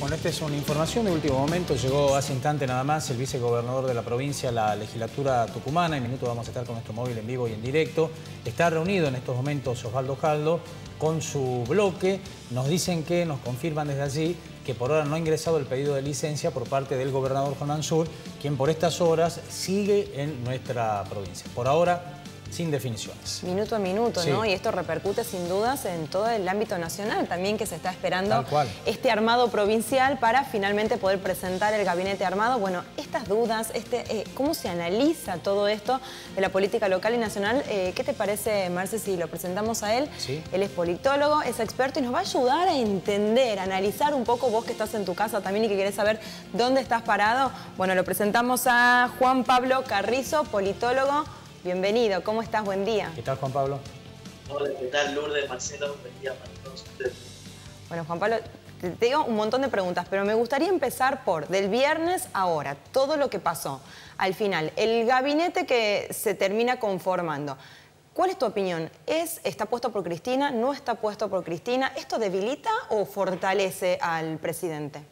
Bueno, esta es una información de último momento. Llegó hace instante nada más el vicegobernador de la provincia, la legislatura tucumana. En minuto vamos a estar con nuestro móvil en vivo y en directo. Está reunido en estos momentos Osvaldo Caldo con su bloque. Nos dicen que, nos confirman desde allí, que por ahora no ha ingresado el pedido de licencia por parte del gobernador Juan Ansur, quien por estas horas sigue en nuestra provincia. Por ahora sin definiciones. Minuto a minuto, ¿no? Y esto repercute sin dudas en todo el ámbito nacional también que se está esperando este armado provincial para finalmente poder presentar el gabinete armado. Bueno, estas dudas, este, eh, cómo se analiza todo esto de la política local y nacional, eh, ¿qué te parece, Marce, si lo presentamos a él? Sí. Él es politólogo, es experto y nos va a ayudar a entender, a analizar un poco vos que estás en tu casa también y que querés saber dónde estás parado. Bueno, lo presentamos a Juan Pablo Carrizo, politólogo, Bienvenido, ¿cómo estás? Buen día. ¿Qué tal, Juan Pablo? Hola, ¿qué tal, Lourdes, Marcelo? Buen día para todos ustedes. Bueno, Juan Pablo, te digo un montón de preguntas, pero me gustaría empezar por, del viernes ahora, todo lo que pasó. Al final, el gabinete que se termina conformando. ¿Cuál es tu opinión? ¿Es, ¿Está puesto por Cristina? ¿No está puesto por Cristina? ¿Esto debilita o fortalece al presidente?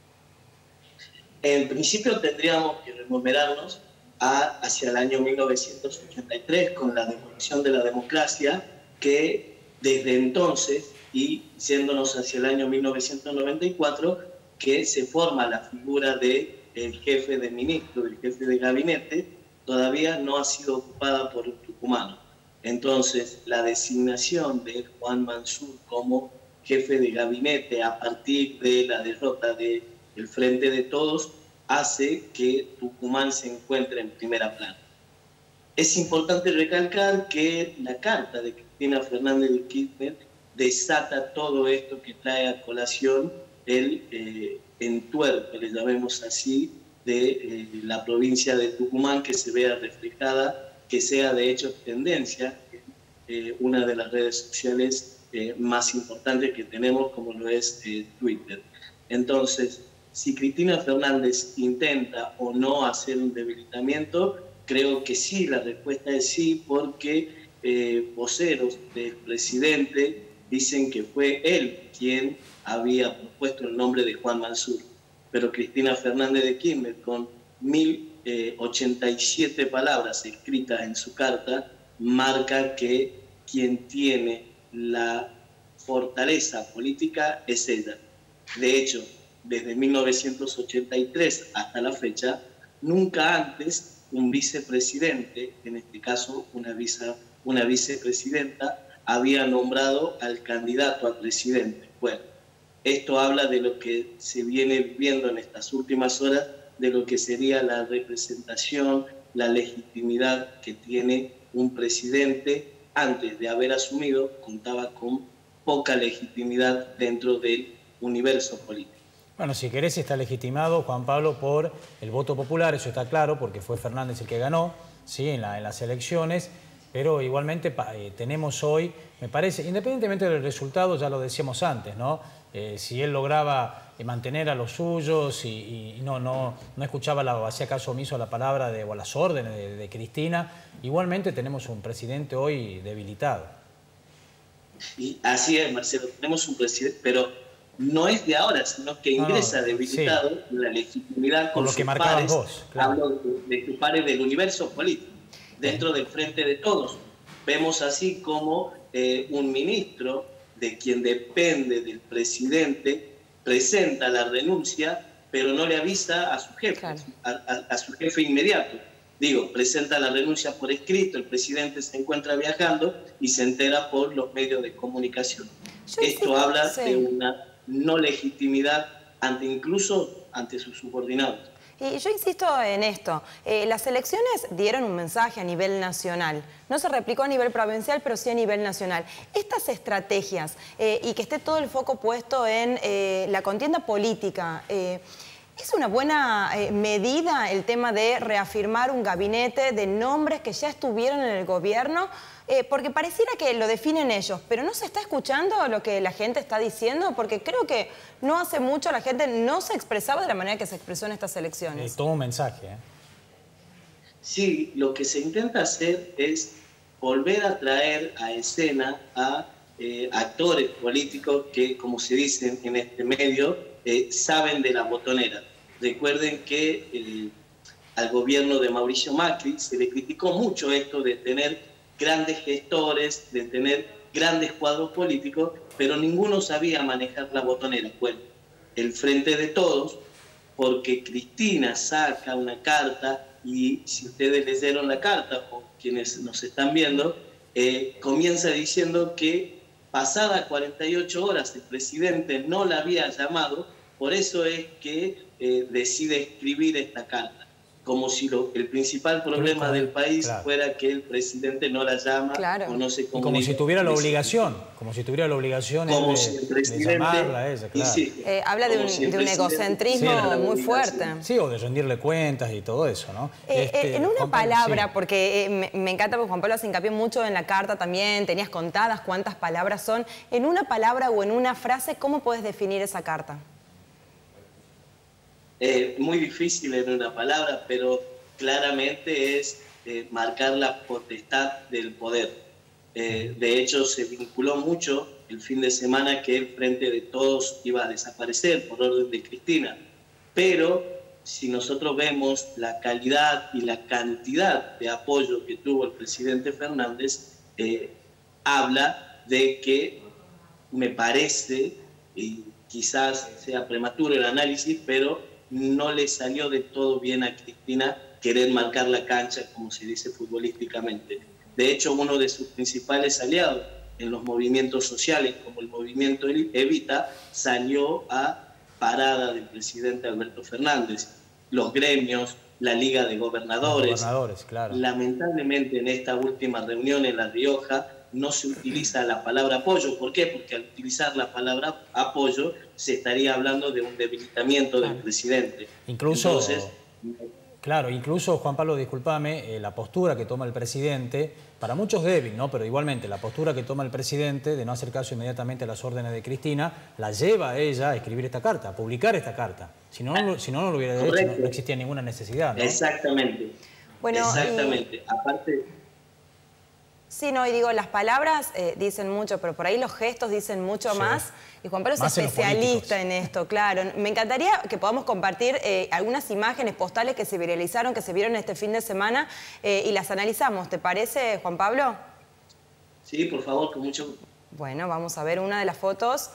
En principio tendríamos que remunerarnos hacia el año 1983 con la demolición de la democracia, que desde entonces y yéndonos hacia el año 1994, que se forma la figura del el jefe de ministro, del jefe de gabinete, todavía no ha sido ocupada por un tucumano. Entonces, la designación de Juan Mansur como jefe de gabinete a partir de la derrota del el Frente de Todos hace que Tucumán se encuentre en primera plana. Es importante recalcar que la carta de Cristina Fernández de Kirchner desata todo esto que trae a colación el eh, entuerto, le llamemos así, de eh, la provincia de Tucumán, que se vea reflejada, que sea de hecho tendencia en eh, una de las redes sociales más importantes que tenemos, como lo es Twitter. Entonces, si Cristina Fernández intenta o no hacer un debilitamiento, creo que sí, la respuesta es sí, porque eh, voceros del presidente dicen que fue él quien había propuesto el nombre de Juan Mansur. Pero Cristina Fernández de Kirchner, con 1087 eh, palabras escritas en su carta, marca que quien tiene la fortaleza política es ella. De hecho, desde 1983 hasta la fecha, nunca antes un vicepresidente, en este caso una, vice, una vicepresidenta, había nombrado al candidato a presidente. Bueno, esto habla de lo que se viene viendo en estas últimas horas, de lo que sería la representación, la legitimidad que tiene un presidente antes de haber asumido, contaba con poca legitimidad dentro del universo político. Bueno, si querés está legitimado, Juan Pablo, por el voto popular, eso está claro, porque fue Fernández el que ganó ¿sí? en, las elecciones, pero igualmente eh, tenemos hoy, me parece, independientemente del resultado, ya lo decíamos antes, ¿no? Eh, si él lograba eh, mantener a los suyos y, no, no, no escuchaba, la, hacía caso omiso a la palabra de, o a las órdenes de, de Cristina, igualmente tenemos un presidente hoy debilitado. Y así es, Marcelo, tenemos un presidente, pero no es de ahora, sino que ingresa debilitado la legitimidad con, lo que pares, vos, hablo de, tus pares del universo político, dentro del frente de todos. Vemos así como eh, un ministro de quien depende del presidente presenta la renuncia, pero no le avisa a su jefe, a, su jefe inmediato. Digo, presenta la renuncia por escrito, el presidente se encuentra viajando y se entera por los medios de comunicación. Esto habla de una no legitimidad ante incluso ante sus subordinados. Y yo insisto en esto, eh, las elecciones dieron un mensaje a nivel nacional, no se replicó a nivel provincial, pero sí a nivel nacional. Estas estrategias eh, y que esté todo el foco puesto en eh, la contienda política, ¿es una buena medida el tema de reafirmar un gabinete de nombres que ya estuvieron en el gobierno? Eh, porque pareciera que lo definen ellos, pero no se está escuchando lo que la gente está diciendo, porque creo que no hace mucho la gente no se expresaba de la manera que se expresó en estas elecciones. Es todo un mensaje. ¿eh? Sí, lo que se intenta hacer es volver a traer a escena a eh, actores políticos que, como se dice en este medio, eh, saben de la botonera. Recuerden que al gobierno de Mauricio Macri se le criticó mucho esto de tener grandes gestores, de tener grandes cuadros políticos, pero ninguno sabía manejar la botonera. Bueno, el frente de todos, porque Cristina saca una carta y si ustedes leyeron la carta, o quienes nos están viendo, eh, comienza diciendo que pasada 48 horas el presidente no la había llamado, por eso es que eh, decide escribir esta carta como si lo, el principal problema del país fuera que el presidente no la llama o no se comunica. Como si tuviera la obligación, como si tuviera la obligación como de, si el presidente, llamarla a ella, claro. Eh, habla de un, egocentrismo muy fuerte. Sí, o de rendirle cuentas y todo eso, ¿no? Eh, este, en una palabra, porque me, encanta porque Juan Pablo hace hincapié mucho en la carta también, tenías contadas cuántas palabras son. En una palabra o en una frase, ¿cómo puedes definir esa carta? Es muy difícil en una palabra, pero claramente es eh, marcar la potestad del poder. Eh, de hecho, se vinculó mucho el fin de semana que el Frente de Todos iba a desaparecer por orden de Cristina. Pero si nosotros vemos la calidad y la cantidad de apoyo que tuvo el presidente Fernández, eh, habla de que me parece, y quizás sea prematuro el análisis, pero no le salió de todo bien a Cristina querer marcar la cancha, como se dice futbolísticamente. De hecho, uno de sus principales aliados en los movimientos sociales, como el movimiento Evita, salió a parada del presidente Alberto Fernández. Los gremios, la Liga de Gobernadores. claro. Lamentablemente en esta última reunión en La Rioja no se utiliza la palabra apoyo. ¿Por qué? Porque al utilizar la palabra apoyo se estaría hablando de un debilitamiento del presidente. Incluso, claro, incluso, Juan Pablo, discúlpame, eh, la postura que toma el presidente, para muchos débil, ¿no? Pero igualmente, la postura que toma el presidente de no hacer caso inmediatamente a las órdenes de Cristina, la lleva a ella a escribir esta carta, a publicar esta carta. Si no, no, si no, no lo hubiera hecho, no, existía ninguna necesidad. Exactamente. Bueno, Exactamente. Aparte Sí, no, y digo, las palabras eh, dicen mucho, pero por ahí los gestos dicen mucho más. Y Juan Pablo es especialista en, esto, claro. Me encantaría que podamos compartir eh, algunas imágenes postales que se viralizaron, que se vieron este fin de semana eh, y las analizamos. ¿Te parece, Juan Pablo? Sí, por favor, con mucho Bueno, vamos a ver una de las fotos.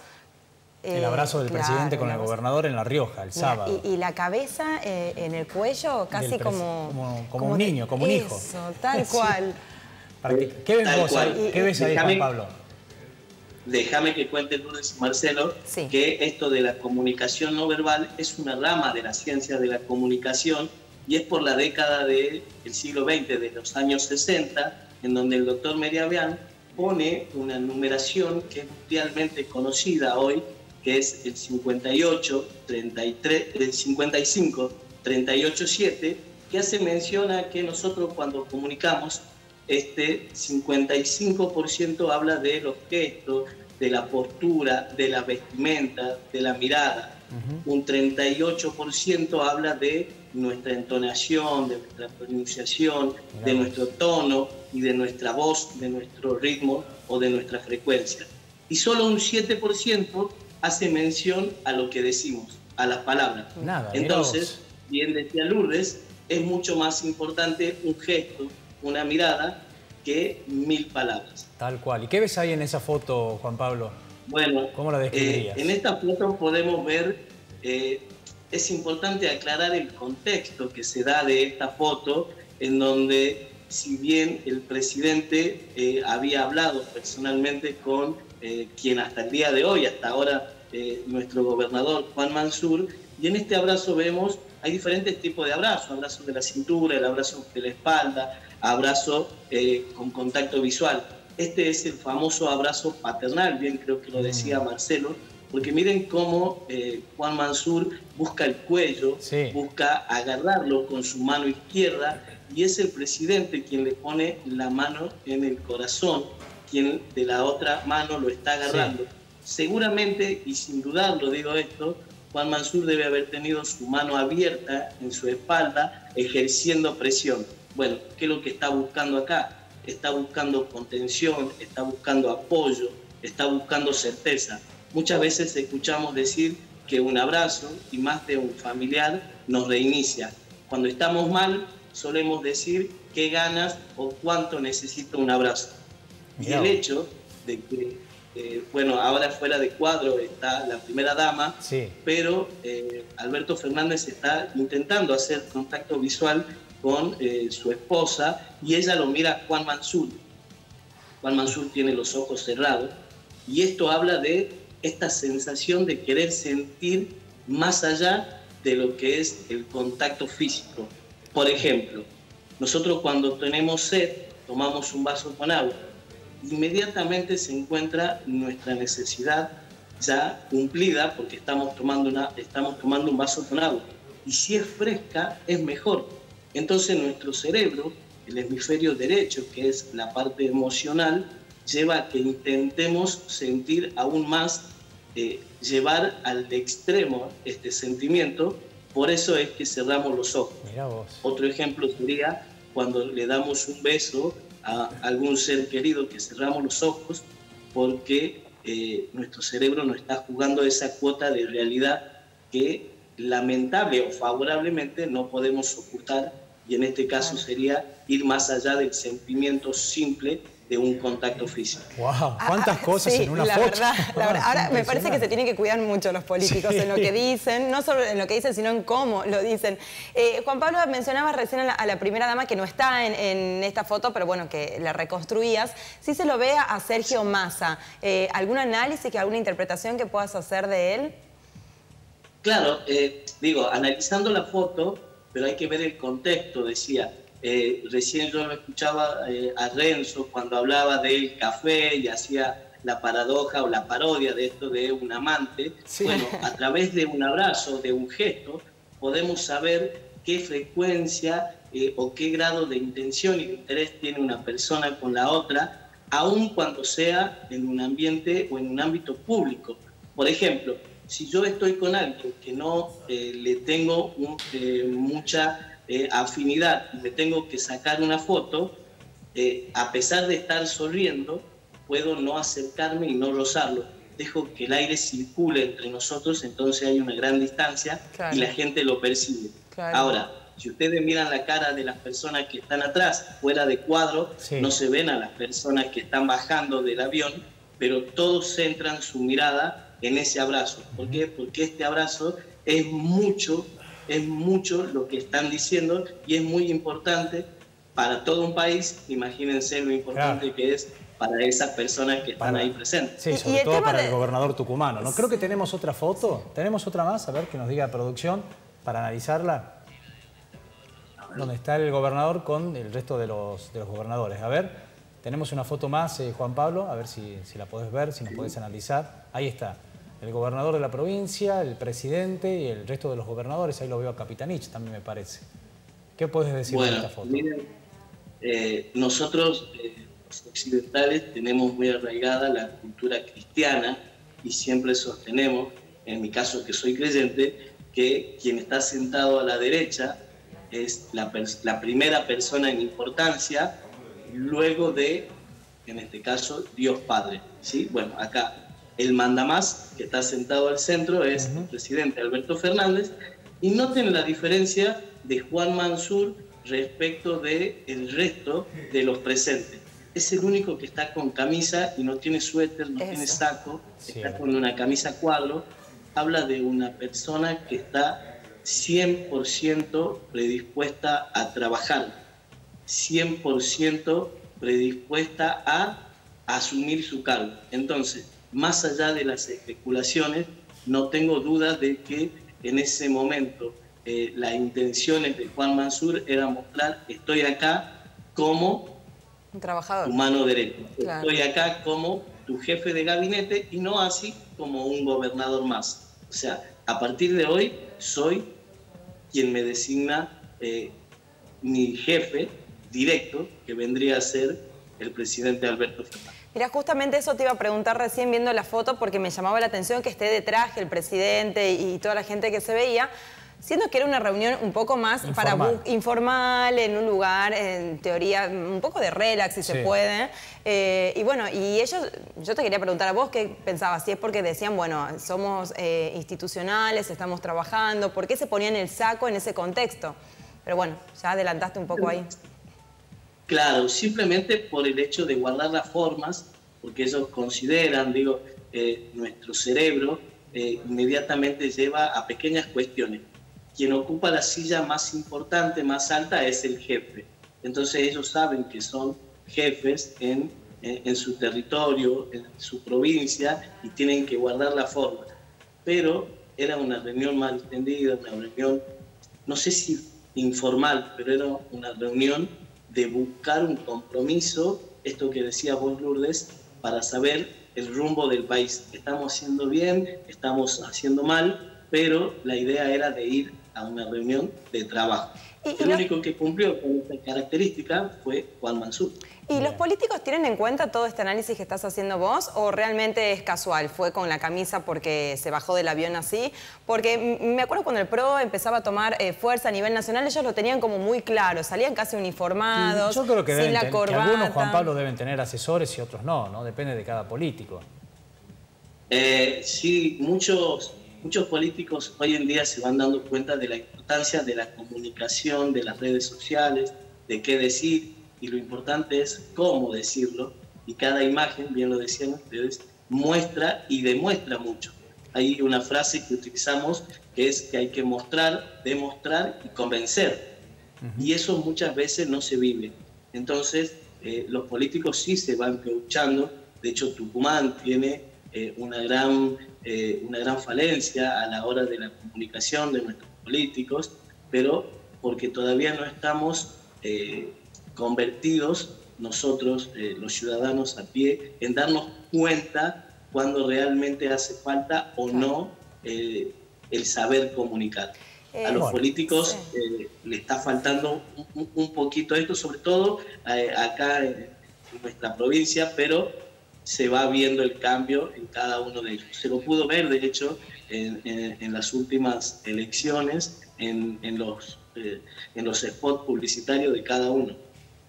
el abrazo del presidente con el gobernador en La Rioja, el sábado. Y, la cabeza en el cuello, casi como, como, un niño, como un hijo. Eso, tal cual. ¿Qué ves vos ahí, ¿Qué ves ahí Juan Pablo? Déjame que cuente Lourdes Marcelo que esto de la comunicación no verbal es una rama de la ciencia de la comunicación y es por la década del siglo XX, de los años 60, en donde el doctor Meriabian pone una numeración que es mundialmente conocida hoy, que es el 58, 33, el 55, 38, 7, que hace mención a que nosotros cuando comunicamos este 55% habla de los gestos, de la postura, de la vestimenta, de la mirada. Un 38% habla de nuestra entonación, de nuestra pronunciación, de nuestro tono y de nuestra voz, de nuestro ritmo o de nuestra frecuencia. Y solo un 7% hace mención a lo que decimos, a las palabras. Entonces, bien decía Lourdes, es mucho más importante un gesto, una mirada que mil palabras. Tal cual. ¿Y qué ves ahí en esa foto, Juan Pablo? Bueno, ¿cómo la describirías? Eh, en esta foto podemos ver, eh, es importante aclarar el contexto que se da de esta foto, en donde si bien el presidente eh, había hablado personalmente con quien hasta el día de hoy, hasta ahora, nuestro gobernador Juan Mansur, y en este abrazo vemos, hay diferentes tipos de abrazos, abrazo de la cintura, el abrazo de la espalda, abrazo eh, con contacto visual. Este es el famoso abrazo paternal, bien creo que lo decía mm. Marcelo, porque miren cómo eh, Juan Mansur busca el cuello, busca agarrarlo con su mano izquierda y es el presidente quien le pone la mano en el corazón, quien de la otra mano lo está agarrando. Seguramente, y sin dudarlo digo esto, Juan Mansur debe haber tenido su mano abierta en su espalda, ejerciendo presión. Bueno, ¿qué es lo que está buscando acá? Está buscando contención, está buscando apoyo, está buscando certeza. Muchas veces escuchamos decir que un abrazo y más de un familiar nos reinicia. Cuando estamos mal, solemos decir qué ganas o cuánto necesito un abrazo. Y el hecho de que, eh, bueno, ahora fuera de cuadro está la primera dama, pero eh, Alberto Fernández está intentando hacer contacto visual con eh, su esposa y ella lo mira a Juan Mansur. Juan Mansur tiene los ojos cerrados y esto habla de esta sensación de querer sentir más allá de lo que es el contacto físico. Por ejemplo, nosotros cuando tenemos sed tomamos un vaso con agua, inmediatamente se encuentra nuestra necesidad ya cumplida porque estamos tomando, una, estamos tomando un vaso con agua. Y si es fresca, es mejor. Entonces nuestro cerebro, el hemisferio derecho, que es la parte emocional, lleva a que intentemos sentir aún más, eh, llevar al extremo este sentimiento, por eso es que cerramos los ojos. Otro ejemplo sería cuando le damos un beso a algún ser querido, que cerramos los ojos porque eh, nuestro cerebro no está jugando esa cuota de realidad que lamentable o favorablemente no podemos ocultar y en este caso sería ir más allá del sentimiento simple de un contacto físico. ¡Wow! ¿Cuántas ah, cosas en una la foto? Verdad, la verdad. Ahora me parece que se tienen que cuidar mucho los políticos en lo que dicen, no solo en lo que dicen, sino en cómo lo dicen. Eh, Juan Pablo mencionaba recién a la, primera dama que no está en, esta foto, pero bueno, que la reconstruías. Si se lo ve a Sergio Massa, eh, ¿algún análisis, que alguna interpretación que puedas hacer de él? Claro, eh, digo, analizando la foto, pero hay que ver el contexto, decía. Eh, recién yo lo escuchaba eh, a Renzo cuando hablaba del café y hacía la paradoja o la parodia de esto de un amante. Bueno, a través de un abrazo, de un gesto, podemos saber qué frecuencia eh, o qué grado de intención y de interés tiene una persona con la otra, aun cuando sea en un ambiente o en un ámbito público. Por ejemplo, si yo estoy con alguien que no le tengo mucha eh, afinidad y me tengo que sacar una foto, eh, a pesar de estar sonriendo, puedo no acercarme y no rozarlo. Dejo que el aire circule entre nosotros, entonces hay una gran distancia y la gente lo percibe. Ahora, si ustedes miran la cara de las personas que están atrás, fuera de cuadro, no se ven a las personas que están bajando del avión, pero todos centran su mirada en ese abrazo. ¿Por qué? Porque este abrazo es mucho es mucho lo que están diciendo y es muy importante para todo un país. Imagínense lo importante que es para esas personas que están ahí presentes. Sí, sobre todo para el gobernador tucumano. ¿no? Creo que tenemos otra foto. ¿Tenemos otra más? A ver, que nos diga producción para analizarla. Donde está el gobernador con el resto de los, de los gobernadores. A ver, tenemos una foto más, eh, Juan Pablo. A ver si, si la podés ver, si nos podés analizar. Ahí está el gobernador de la provincia, el presidente y el resto de los gobernadores. Ahí lo veo a Capitanich también me parece. ¿Qué puedes decir de esta foto? Miren, eh, nosotros, eh, los occidentales, tenemos muy arraigada la cultura cristiana y siempre sostenemos, en mi caso que soy creyente, que quien está sentado a la derecha es la, la primera persona en importancia luego de, en este caso, Dios Padre. ¿sí? Bueno, acá el mandamás, que está sentado al centro, es el presidente Alberto Fernández, y noten la diferencia de Juan Mansur respecto del el resto de los presentes. Es el único que está con camisa y no tiene suéter, no tiene saco, está con una camisa cuadro. Habla de una persona que está 100% predispuesta a trabajar, 100% predispuesta a asumir su cargo. Entonces, más allá de las especulaciones, no tengo dudas de que en ese momento eh, las intenciones de Juan Mansur era mostrar estoy acá como un trabajador. humano derecho, estoy acá como tu jefe de gabinete y no así como un gobernador más. O sea, a partir de hoy soy quien me designa eh, mi jefe directo, que vendría a ser el presidente Alberto Fernández. Mira, justamente eso te iba a preguntar recién viendo la foto porque me llamaba la atención que esté detrás el presidente y toda la gente que se veía. siendo que era una reunión un poco más Informal. para informal, en un lugar, en teoría, un poco de relax, si se puede. Eh, y bueno, y ellos, yo te quería preguntar a vos qué pensabas, si es porque decían, bueno, somos eh, institucionales, estamos trabajando, ¿por qué se ponían el saco en ese contexto? Pero bueno, ya adelantaste un poco ahí. Claro, simplemente por el hecho de guardar las formas, porque ellos consideran, digo, eh, nuestro cerebro eh, inmediatamente lleva a pequeñas cuestiones. Quien ocupa la silla más importante, más alta, es el jefe. Entonces ellos saben que son jefes en, en, en su territorio, en su provincia, y tienen que guardar la forma. Pero era una reunión mal entendida, una reunión, no sé si informal, pero era una reunión de buscar un compromiso, esto que decía vos Lourdes, para saber el rumbo del país. Estamos haciendo bien, estamos haciendo mal, pero la idea era de ir a una reunión de trabajo. Y- y el lo- único que cumplió con esta característica fue Juan Mansur. ¿Y los políticos tienen en cuenta todo este análisis que estás haciendo vos o realmente es casual? ¿Fue con la camisa porque se bajó del avión así? Porque me acuerdo cuando el PRO empezaba a tomar eh, fuerza a nivel nacional, ellos lo tenían como muy claro, salían casi uniformados, Yo creo que, sin deben la ten- que corbata. algunos, Juan Pablo, deben tener asesores y otros no, ¿no? Depende de cada político. Eh, sí, muchos, muchos políticos hoy en día se van dando cuenta de la importancia de la comunicación, de las redes sociales, de qué decir, y lo importante es cómo decirlo, y cada imagen, bien lo decían ustedes, muestra y demuestra mucho. Hay una frase que utilizamos que es que hay que mostrar, demostrar y convencer. Y eso muchas veces no se vive. Entonces, eh, los políticos sí se van coachando. De hecho, Tucumán tiene eh, una, gran, eh, una gran falencia a la hora de la comunicación de nuestros políticos, pero porque todavía no estamos eh, convertidos nosotros, los ciudadanos a pie, en darnos cuenta cuando realmente hace falta o no el saber comunicar. Eh, a los bueno, políticos eh, le está faltando un, poquito esto, sobre todo eh, acá en nuestra provincia, pero se va viendo el cambio en cada uno de ellos. Se lo pudo ver, de hecho, en, en- en las últimas elecciones, en, en los, eh, en los spots publicitarios de cada uno.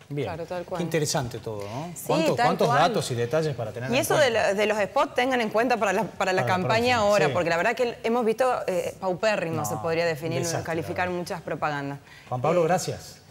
Bien. Claro, tal cual. Qué interesante todo, ¿no? Sí, ¿Cuántos, cuántos datos y detalles para tener Y en eso de, cuenta? lo- de los spots tengan en cuenta para la, para la Para la campaña próxima, ahora, sí. porque la verdad que hemos visto eh, paupérrimo, No, se podría definir, desastre, calificar muchas propagandas. Juan Pablo, Eh, gracias.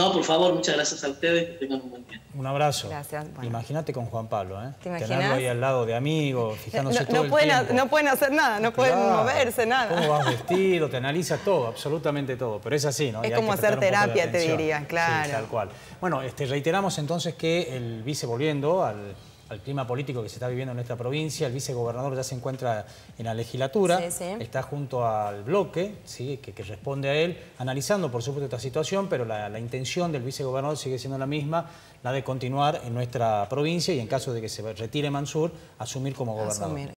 No, por favor, muchas gracias a ustedes, que tengan un buen día. Un abrazo. Gracias, bueno. Imagínate con Juan Pablo, ¿eh? ¿Te? Tenerlo ahí al lado de amigos, fijándose no, todo no el pueden, tiempo. no pueden hacer nada, no pueden Claro. moverse, nada. Cómo vas vestido, te analiza todo, absolutamente todo. Pero es así, ¿no? Es Y como hacer terapia, te diría, Sí, claro. tal cual. Bueno, este, reiteramos entonces que el vice volviendo al, al clima político que se está viviendo en nuestra provincia, el vicegobernador ya se encuentra en la legislatura, Sí, sí. está junto al bloque, ¿sí? que, que responde a él, analizando por supuesto esta situación, pero la, la intención del vicegobernador sigue siendo la misma, la de continuar en nuestra provincia y en caso de que se retire Mansur, asumir como gobernador. Asumir.